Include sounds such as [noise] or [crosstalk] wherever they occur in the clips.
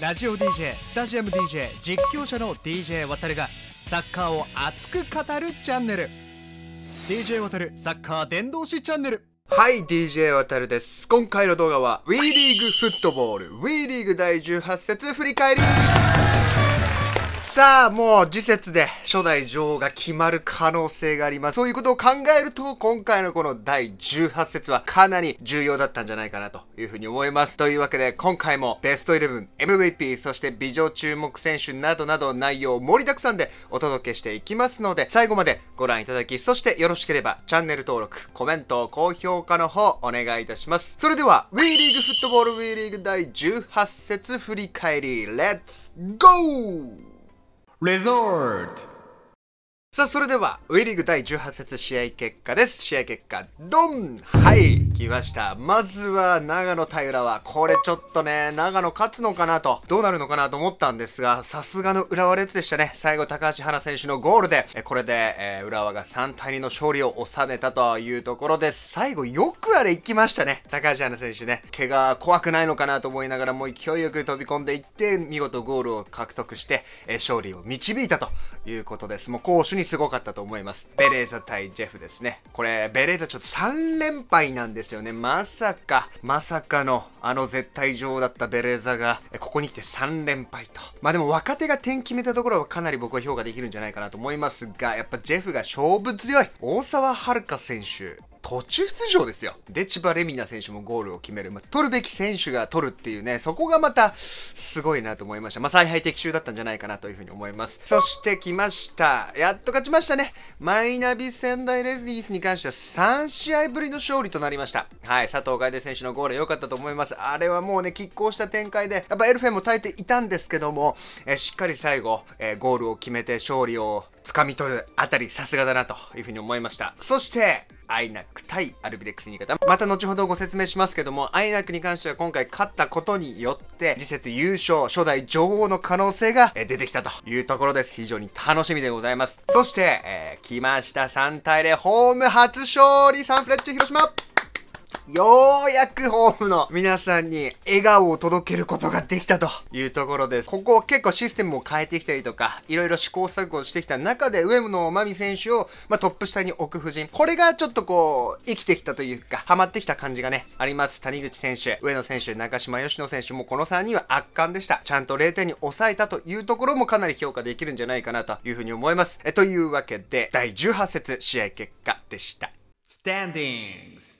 ラジオ DJ スタジアム DJ 実況者の DJ 渡るがサッカーを熱く語るチャンネル。DJ 渡るサッカー伝道師チャンネル。はい、DJ 渡るです。今回の動画は WE リーグフットボール。WE リーグ第18節振り返り。さあ、もう次節で初代女王が決まる可能性があります。そういうことを考えると、今回のこの第18節はかなり重要だったんじゃないかなというふうに思います。というわけで、今回もベスト11、MVP、そして美女注目選手などなど内容盛りだくさんでお届けしていきますので、最後までご覧いただき、そしてよろしければチャンネル登録、コメント、高評価の方お願いいたします。それでは、WE リーグフットボール WE リーグ第18節振り返り、レッツゴーレゾートさあ、それでは、ウィリーグ第18節試合結果です。試合結果、ドン。はい、来ました。まずは、長野対浦和。これちょっとね、長野勝つのかなと、どうなるのかなと思ったんですが、さすがの浦和列でしたね。最後、高橋花選手のゴールで、えこれで、えー、浦和が3対2の勝利を収めたというところです。最後、よくあれ行きましたね。高橋花選手ね。怪我怖くないのかなと思いながら、もう勢いよく飛び込んでいって、見事ゴールを獲得して、えー、勝利を導いたということです。もう攻守にすごかったと思います。ベレーザ対ジェフですね。これ、ベレーザちょっと3連敗なんですよね。まさか、まさかの、あの絶対女王だったベレーザが、ここに来て3連敗と。まあでも若手が点決めたところはかなり僕は評価できるんじゃないかなと思いますが、やっぱジェフが勝負強い。大沢遥選手、途中出場ですよ。で、千葉レミナ選手もゴールを決める。まあ、取るべき選手が取るっていうね、そこがまた、すごいなと思いました。まあ、采配的中だったんじゃないかなというふうに思います。そして来ました。やっと勝ちましたね。マイナビ仙台レディースに関しては3試合ぶりの勝利となりました。はい、佐藤楓選手のゴール良かったと思います。あれはもうね、拮抗した展開で、やっぱエルフェンも耐えていたんですけども、えしっかり最後、えゴールを決めて勝利を掴み取るあたりさすがだなというふうに思いました。そして、アイナック対アルビレックス新潟。また後ほどご説明しますけども、アイナックに関しては今回勝ったことによって、次節優勝、初代女王の可能性が出てきたというところです。非常に楽しみでございます。そして、えー、来ました3対0、ホーム初勝利、サンフレッチェ広島ようやくホームの皆さんに笑顔を届けることができたというところです。ここ結構システムを変えてきたりとか、いろいろ試行錯誤してきた中で、上野真美選手を、まあ、トップ下に置く布陣。これがちょっとこう、生きてきたというか、ハマってきた感じがね、あります。谷口選手、上野選手、中島吉野選手もこの3人は圧巻でした。ちゃんと0点に抑えたというところもかなり評価できるんじゃないかなというふうに思います。えというわけで、第18節試合結果でした。Standings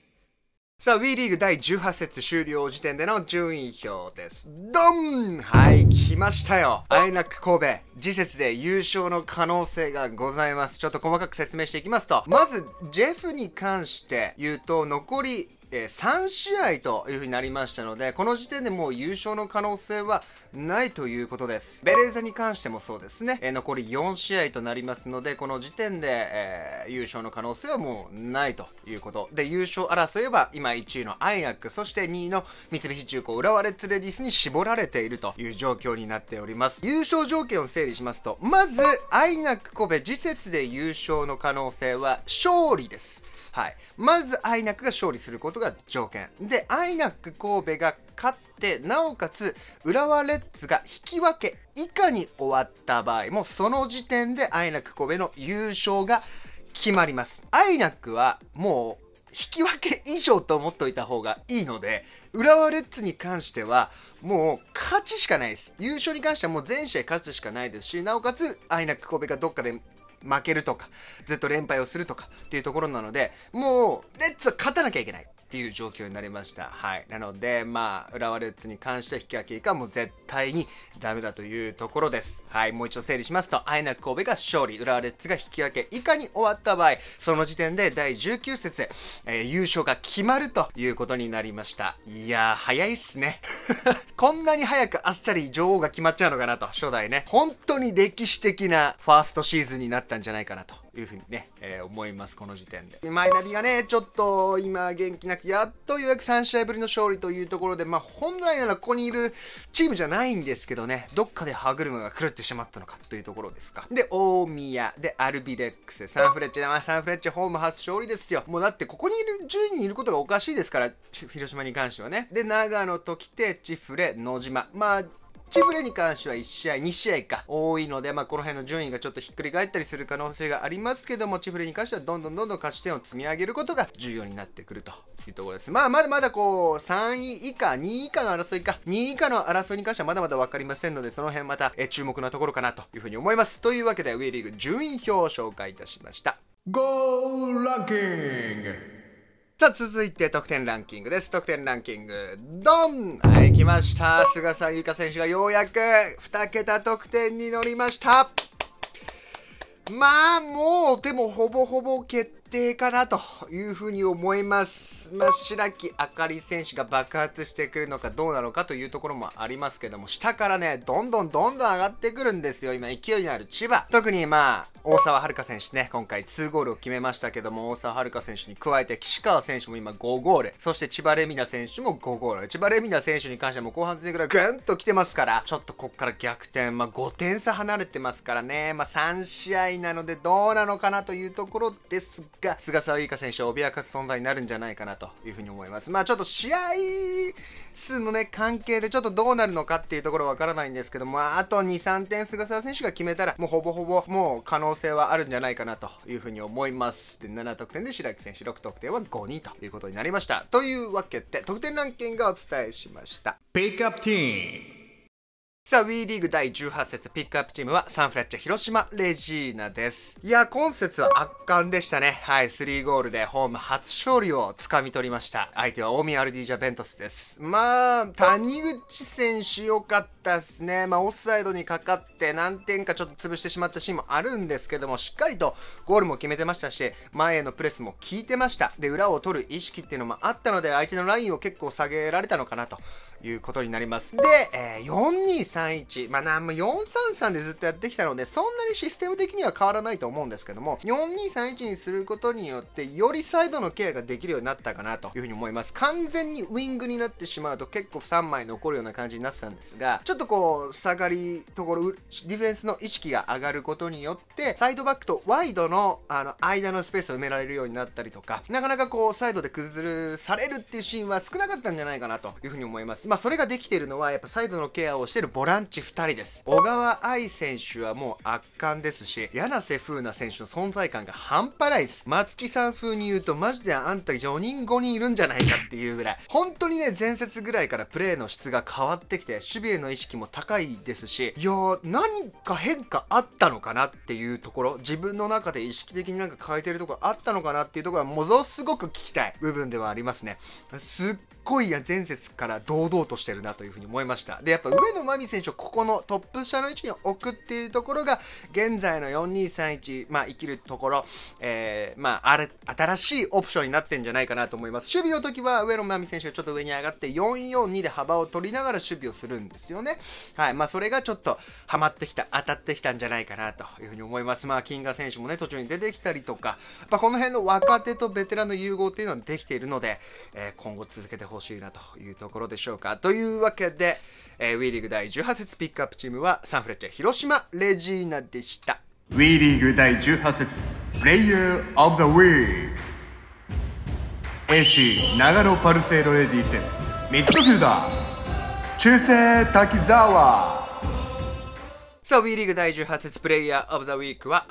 さあ、WE リーグ第18節終了時点での順位表です。ドンはい、来ましたよ。アイナック神戸、次節で優勝の可能性がございます。ちょっと細かく説明していきますと、まず、ジェフに関して言うと、残りえー、3試合というふうになりましたので、この時点でもう優勝の可能性はないということです。ベレーザに関してもそうですね、えー、残り4試合となりますので、この時点で、えー、優勝の可能性はもうないということ。で、優勝争いは今1位のアイナック、そして2位の三菱重工浦和レッズレディスに絞られているという状況になっております。優勝条件を整理しますと、まず、アイナック神戸次節で優勝の可能性は勝利です。はい。まず、アイナックが勝利することが条件。で、アイナック神戸が勝って、なおかつ、浦和レッズが引き分け以下に終わった場合も、その時点でアイナック神戸の優勝が決まります。アイナックはもう、引き分け以上と思っておいた方がいいので、浦和レッズに関しては、もう勝ちしかないです。優勝に関してはもう全試合勝つしかないですし、なおかつ、アイナック神戸がどっかで負けるとか、ずっと連敗をするとかっていうところなので、もう、レッツは勝たなきゃいけない。っていう状況になりました。はい。なので、まあ、浦和レッズに関しては引き分け以下もう絶対にダメだというところです。はい。もう一度整理しますと、アイナ神戸が勝利、浦和レッズが引き分け以下に終わった場合、その時点で第19節、えー、優勝が決まるということになりました。いやー、早いっすね。[laughs] こんなに早くあっさり女王が決まっちゃうのかなと、初代ね。本当に歴史的なファーストシーズンになったんじゃないかなというふうにね、えー、思います、この時点で。マイナビがね、ちょっと今元気なく、やっとようやく3試合ぶりの勝利というところで、まあ本来ならここにいるチームじゃないんですけどね、どっかで歯車が狂ってしまったのかというところですか。で、大宮、で、アルビレックス、サンフレッチェ、サンフレッチェホーム初勝利ですよ。もうだってここにいる順位にいることがおかしいですから、広島に関してはね。で、長野と来て、チフレ、野島。まあ、チフレに関しては1試合、2試合か多いので、まあ、この辺の順位がちょっとひっくり返ったりする可能性がありますけども、チフレに関してはどんどんどんどん勝ち点を積み上げることが重要になってくるというところです。まあ、まだまだこう、3位以下、2位以下の争いか、2位以下の争いに関してはまだまだ分かりませんので、その辺また、え注目なところかなというふうに思います。というわけで、ウェイリーグ順位表を紹介いたしました。ゴーランキングさあ、続いて得点ランキングです。得点ランキング、ドンはい、来ました。菅さん優香選手がようやく2桁得点に乗りました。まあ、もう、でもほぼほぼ決定かなというふうに思います。まあ、白木あかり選手が爆発してくるのかどうなのかというところもありますけども、下からね、どんどんどんどん上がってくるんですよ。今、勢いのある千葉。特にまあ、大沢遥選手ね、今回2ゴールを決めましたけども、大沢遥選手に加えて、岸川選手も今5ゴール、そして千葉レミナ選手も5ゴール。千葉レミナ選手に関してはもう後半戦ぐらいぐんと来てますから、ちょっとこっから逆転、まあ5点差離れてますからね、まあ3試合なのでどうなのかなというところですが、菅沢優香選手を脅かす存在になるんじゃないかなというふうに思います。ま。あちょっと試合数のね、関係でちょっとどうなるのかっていうところわからないんですけども、あと2、3点菅沢選手が決めたら、もうほぼほぼもう可能性はあるんじゃないかなというふうに思います。で、7得点で白木選手、6得点は5人ということになりました。というわけで、得点ランキングをお伝えしました。ピックアップティーンさあ、WE リーグ第18節ピックアップチームはサンフレッチェ広島レジーナです。いや、今節は圧巻でしたね。はい、3ゴールでホーム初勝利をつかみ取りました。相手は大宮アルディージャベントスです。まあ、谷口選手良かったですね。まあ、オフサイドにかかって何点かちょっと潰してしまったシーンもあるんですけども、しっかりとゴールも決めてましたし、前へのプレスも効いてました。で、裏を取る意識っていうのもあったので、相手のラインを結構下げられたのかなということになります。で、えー、4231。まあ、なんも433でずっとやってきたので、そんなにシステム的には変わらないと思うんですけども、4231にすることによって、よりサイドのケアができるようになったかなというふうに思います。完全にウィングになってしまうと結構3枚残るような感じになってたんですが、ちょっっとこう、下がりところ、ディフェンスの意識が上がることによって、サイドバックとワイドの、あの、間のスペースを埋められるようになったりとか、なかなかこう、サイドで崩されるっていうシーンは少なかったんじゃないかなというふうに思います。まあ、それができているのは、やっぱサイドのケアをしてるボランチ2人です。小川愛選手はもう圧巻ですし、柳瀬風な選手の存在感が半端ないです。松木さん風に言うと、マジであんた4人5人いるんじゃないかっていうぐらい、本当にね、前節ぐらいからプレーの質が変わってきて、守備への意識も高いですし、いや、何か変化あったのかなっていうところ、自分の中で意識的になんか変えてるとこあったのかなっていうところは、ものすごく聞きたい部分ではありますね。すっごいや前節から堂々としてるなというふうに思いました。で、やっぱ上野真美選手をここのトップ下の位置に置くっていうところが、現在の4231、まあ生きるところ、えー、まああれ、新しいオプションになってんじゃないかなと思います。守備の時は上野真美選手がちょっと上に上がって442で幅を取りながら守備をするんですよね。はい。まあそれがちょっとハマってきた、当たってきたんじゃないかなというふうに思います。まあ、金河選手もね、途中に出てきたりとか、まあ、この辺の若手とベテランの融合っていうのはできているので、えー、今後続けてほしいなというところでしょうか。というわけで、えー、WE リーグ第18節ピックアップチームはサンフレッチェ広島レジーナでした。WE リーグ第18節プレイヤーオブザウィーク AC 長野パルセイロレディー戦ミッドフィルダー中世滝沢。さあ WE リーグ第18節プレイヤーオブザウィークは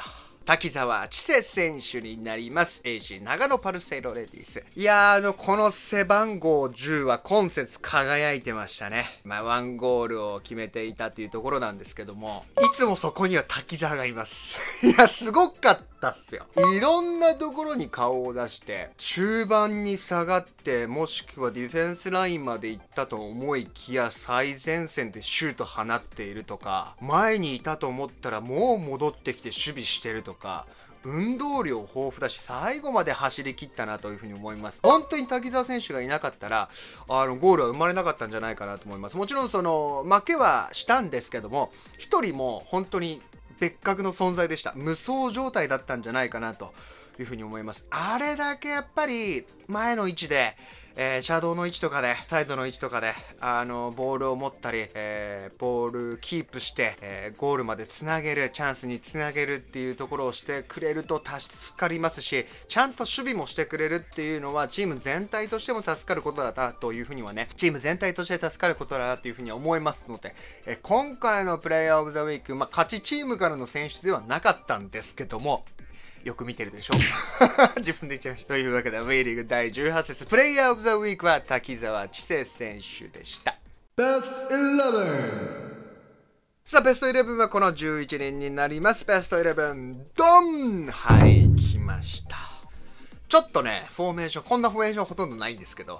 滝沢千世選手になります。AC 長野パルセイロレディス。いやー、あの、この背番号10は今節輝いてましたね。まあ、ワンゴールを決めていたっていうところなんですけども、いつもそこには滝沢がいます。[laughs] いや、すごかったっすよ。いろんなところに顔を出して、中盤に下がって、もしくはディフェンスラインまで行ったと思いきや、最前線でシュート放っているとか、前にいたと思ったらもう戻ってきて守備してるとか、か運動量豊富だし最後まで走り切ったなというふうに思います。本当に滝沢選手がいなかったらあのゴールは生まれなかったんじゃないかなと思います。もちろんその負けはしたんですけども1人も本当に別格の存在でした。無双状態だったんじゃないかなというふうに思います。あれだけやっぱり前の位置でえー、シャドウの位置とかで、サイドの位置とかで、あの、ボールを持ったり、えー、ボールキープして、えー、ゴールまでつなげる、チャンスにつなげるっていうところをしてくれると助かりますし、ちゃんと守備もしてくれるっていうのは、チーム全体としても助かることだなというふうにはね、チーム全体として助かることだなというふうに思いますので、え今回のプレイヤーオブザウィーク、まあ、勝ちチームからの選出ではなかったんですけども、よく見てるでしょ [laughs] 自分で言っちゃいました。というわけで、ウェイリーグ第18節、プレイヤーオブザウィークは滝沢知世選手でした。ベスト 11! さあ、ベスト11はこの11人になります。ベスト11、ドンはい、来ました。ちょっとね、フォーメーション、こんなフォーメーションほとんどないんですけど、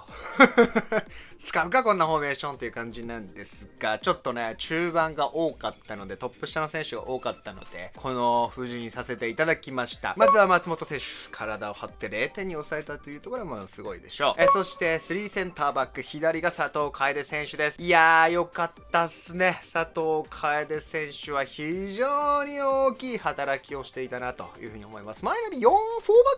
[laughs] 使うかこんなフォーメーションっていう感じなんですが、ちょっとね、中盤が多かったので、トップ下の選手が多かったので、この封じにさせていただきました。まずは松本選手、体を張って0点に抑えたというところもすごいでしょう。えそして、3センターバック、左が佐藤楓選手です。いやー、よかったっすね。佐藤楓選手は非常に大きい働きをしていたなというふうに思います。前より4、4バ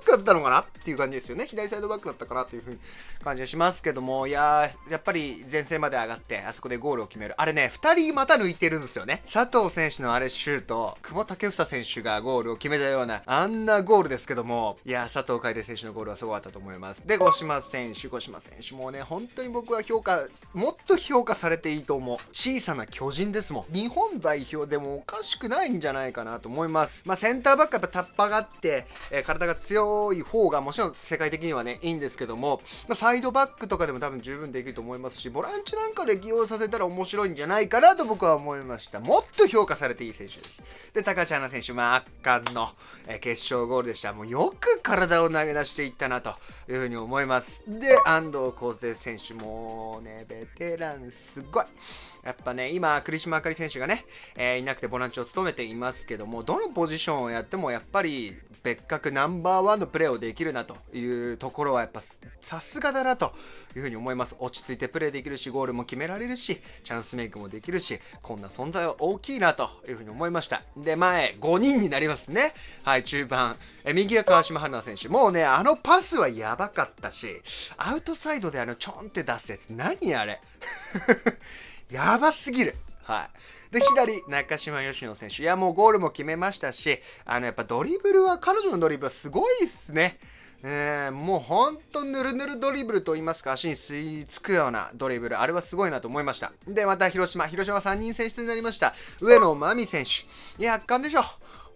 ックだったのかなっていう感じですよね。左サイドバックだったかなというふうに感じがしますけども、いやー、やっぱり前線まで上がって、あそこでゴールを決める。あれね、2人また抜いてるんですよね。佐藤選手のあれシュート、久保建英選手がゴールを決めたような、あんなゴールですけども、いや、佐藤楓選手のゴールはすごかったと思います。で、五島選手、五島選手もうね、本当に僕は評価、もっと評価されていいと思う。小さな巨人ですもん。日本代表でもおかしくないんじゃないかなと思います。まあ、センターバックやっぱタッパがあって、えー、体が強い方がももちろん世界的にはね、いいんですけども、ま、サイドバックとかでも多分十分できると思いますし、ボランチなんかで起用させたら面白いんじゃないかなと僕は思いました。もっと評価されていい選手です。で、高橋花選手、まあ、圧巻の、え、決勝ゴールでした。もうよく体を投げ出していったなというふうに思います。で、安藤浩生選手もね、ベテランすごい。やっぱね、今、栗島あかり選手がね、えー、いなくてボランチを務めていますけども、どのポジションをやってもやっぱり別格ナンバーワンのプレーをできるなというところはやっぱさすがだなというふうに思います。落ち着いてプレーできるし、ゴールも決められるし、チャンスメイクもできるし、こんな存在は大きいなというふうに思いました。で、前、5人になりますね。はい、中盤。え右が川島春奈選手。もうね、あのパスはやばかったし、アウトサイドであのちょんって出すやつ、何あれ？[laughs] やばすぎる。はい。で、左、中島よしの選手。いや、もうゴールも決めましたし、あの、やっぱドリブルは、彼女のドリブルはすごいっすね。えー、もうほんとぬるぬるドリブルと言いますか、足に吸い付くようなドリブル。あれはすごいなと思いました。で、また広島。広島3人選出になりました。上野真美選手。いや、圧巻でしょ。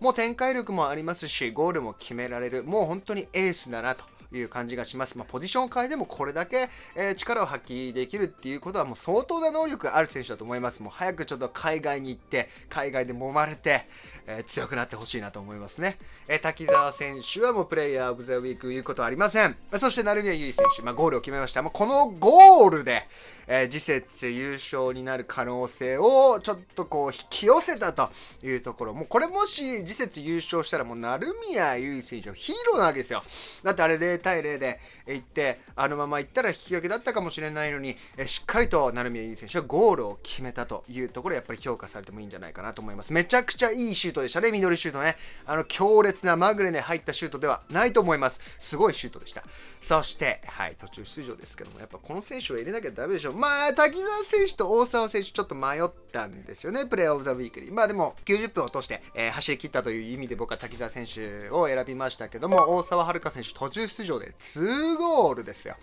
もう展開力もありますし、ゴールも決められる。もう本当にエースだなと。いう感じがします。まあ、ポジションを変えてもこれだけ、えー、力を発揮できるっていうことはもう相当な能力がある選手だと思います。もう早くちょっと海外に行って、海外で揉まれて、えー、強くなってほしいなと思いますね。えー、滝沢選手はもうプレイヤーオブザウィーク言うことはありません。そして成宮優衣選手、まあ、ゴールを決めました。もうこのゴールで、えー、次節優勝になる可能性をちょっとこう引き寄せたというところ。もうこれもし次節優勝したらもう成宮優衣選手のヒーローなわけですよ。だってあれ0対0で行って、あのまま行ったら引き分けだったかもしれないのに、えー、しっかりと成宮優衣選手はゴールを決めたというところやっぱり評価されてもいいんじゃないかなと思います。めちゃくちゃいいシュートでしたね、ミドルシュートね。あの強烈なまぐれで入ったシュートではないと思います。すごいシュートでした。そして、はい、途中出場ですけども、やっぱこの選手を入れなきゃダメでしょ。まあ、滝沢選手と大沢選手、ちょっと迷ったんですよね、 Play of the Weekly。まあでも、90分を通して、えー、走り切ったという意味で僕は滝沢選手を選びましたけども、大澤春花選手途中出場で2ゴールですよ。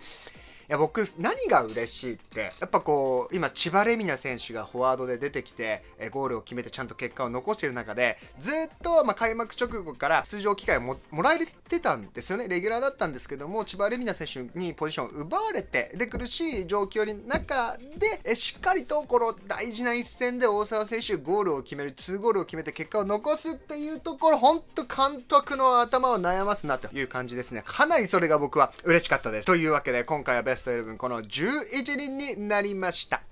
や僕何が嬉しいってやっぱこう今千葉玲海菜選手がフォワードで出てきてえゴールを決めてちゃんと結果を残している中でずっとま開幕直後から出場機会をもらえてたんですよね。レギュラーだったんですけども千葉玲海菜選手にポジションを奪われてで苦しい状況の中でえしっかりとこの大事な一戦で大沢選手ゴールを決める2ゴールを決めて結果を残すっていうところ本当監督の頭を悩ますなという感じですね。かなりそれが僕は嬉しかったです。というわけで今回はベストスト11この11人になりました。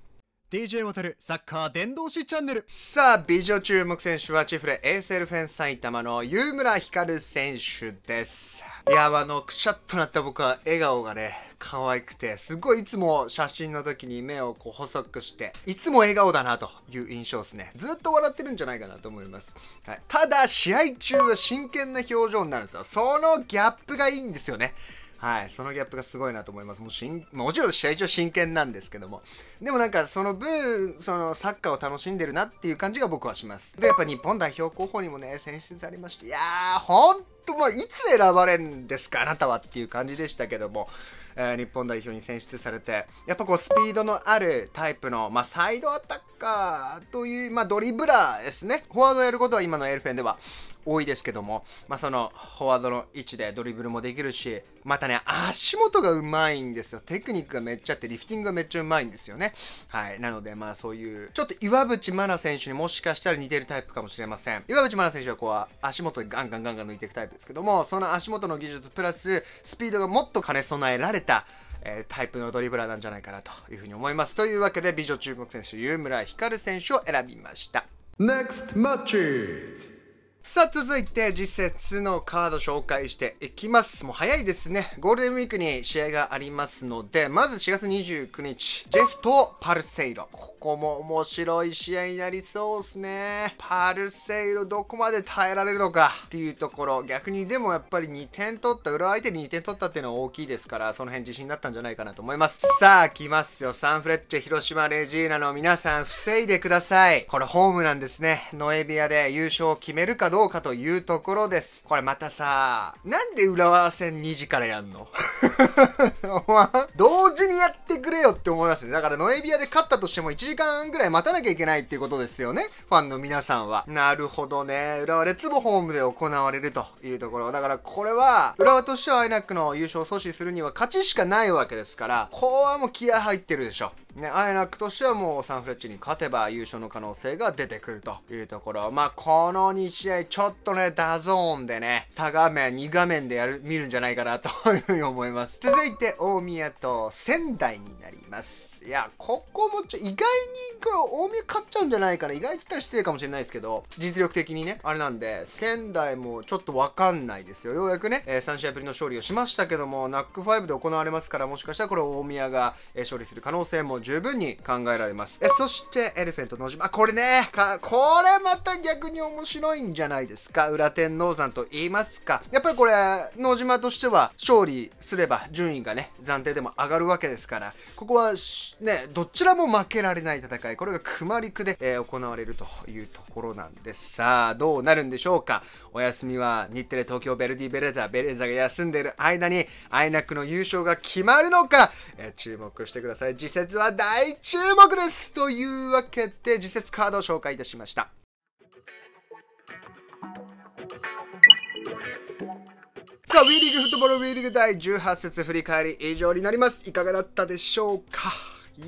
DJ 渡るサッカー伝道師チャンネル。さあ美女注目選手はチフレ ASL フェン埼玉の湯村光選手です。いやあのくしゃっとなった僕は笑顔がね可愛くてすごいいつも写真の時に目をこう細くしていつも笑顔だなという印象ですね。ずっと笑ってるんじゃないかなと思います、はい、ただ試合中は真剣な表情になるんですよ。そのギャップがいいんですよねはい、そのギャップがすごいなと思います。もうしんもちろん試合中真剣なんですけども、でもなんかその分、そのサッカーを楽しんでるなっていう感じが僕はします。で、やっぱ日本代表候補にもね、選出されまして、いやー、ほんともういつ選ばれんですか、あなたはっていう感じでしたけども、え日本代表に選出されて、やっぱこうスピードのあるタイプの、まあ、サイドアタッカーという、まあ、ドリブラーですね。フォワードをやることは今のエルフェンでは多いですけども、まあ、そのフォワードの位置でドリブルもできるし、またね、足元がうまいんですよ。テクニックがめっちゃあって、リフティングがめっちゃうまいんですよね。はい。なので、まあそういう、ちょっと岩渕真奈選手にもしかしたら似てるタイプかもしれません。岩渕真奈選手はこう、足元でガンガンガンガン抜いていくタイプですけども、その足元の技術プラス、スピードがもっと兼ね備えられた、えータイプのドリブラーなんじゃないかなというふうに思います。というわけで、美女注目選手、有村光選手を選びました。NEXT matches さあ続いて実節のカード紹介していきます。もう早いですね。ゴールデンウィークに試合がありますのでまず4月29日ジェフとパルセイロ。ここも面白い試合になりそうですね。パルセイロどこまで耐えられるのか？っていうところ。逆にでもやっぱり2点取った裏相手に2点取ったっていうのは大きいですからその辺自信になったんじゃないかなと思います。さあ来ますよ。サンフレッチェ広島レジーナの皆さん防いでください。これホームなんですね。ノエビアで優勝を決めるかどうかというところです。これまたさなんで浦和戦2時からやんの？[laughs] 同時にやってくれよって思いますね。だからノエビアで勝ったとしても1時間ぐらい待たなきゃいけないっていうことですよね。ファンの皆さんは。なるほどね。浦和レッズもホームで行われるというところ。だからこれは浦和としては INAC の優勝を阻止するには勝ちしかないわけですからここはもう気合入ってるでしょ。ね、 INAC としてはもうサンフレッチェに勝てば優勝の可能性が出てくるというところ。まあこの2試合ちょっとね DAZN でね多画面2画面でやる見るんじゃないかなというふうに思います。続いて大宮と仙台になります。いやここもちょ意外にこれ大宮勝っちゃうんじゃないかな。意外と言ったら失礼かもしれないですけど実力的にねあれなんで仙台もちょっとわかんないですよ。ようやくね、えー3試合ぶりの勝利をしましたけどもナック5で行われますからもしかしたらこれ大宮が、えー勝利する可能性も十分に考えられます。えそしてエレフェント野島。これねかこれまた逆に面白いんじゃないですか。裏天王山と言いますか。やっぱりこれ野島としては勝利すれば順位がね暫定でも上がるわけですからここはねどちらも負けられない戦い。これが熊陸で、えー行われるというところなんです。さあどうなるんでしょうか。お休みは日テレ東京ベルディベレーザベレザが休んでいる間にアイナックの優勝が決まるのか、えー注目してください。次節は大注目です。というわけで次節カードを紹介いたしました。さあ、ウィーリーグフットボールウィーリーグ第18節振り返り以上になります。いかがだったでしょうか。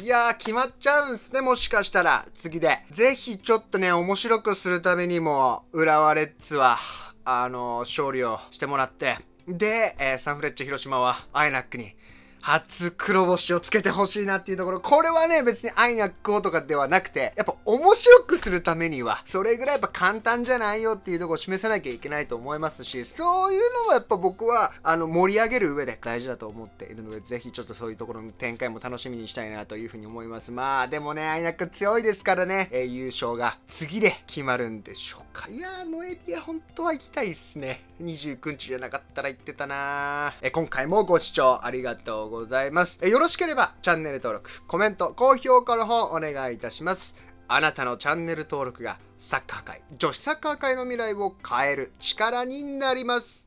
いやー、決まっちゃうんすね、もしかしたら。次で。ぜひちょっとね、面白くするためにも、浦和レッズは、あの勝利をしてもらって、で、えーサンフレッチェ広島は、アイナックに、初黒星をつけてほしいなっていうところ。これはね、別にアイナックとかではなくて、やっぱ面白くするためには、それぐらいやっぱ簡単じゃないよっていうところを示さなきゃいけないと思いますし、そういうのはやっぱ僕は、あの、盛り上げる上で大事だと思っているので、ぜひちょっとそういうところの展開も楽しみにしたいなというふうに思います。まあ、でもね、アイナック強いですからね、えー優勝が次で決まるんでしょうか。いやー、ノエビア本当は行きたいっすね。29日じゃなかったら行ってたなーえー今回もご視聴ありがとうございます。えよろしければチャンネル登録、コメント、高評価の方お願いいたします。あなたのチャンネル登録がサッカー界、女子サッカー界の未来を変える力になります。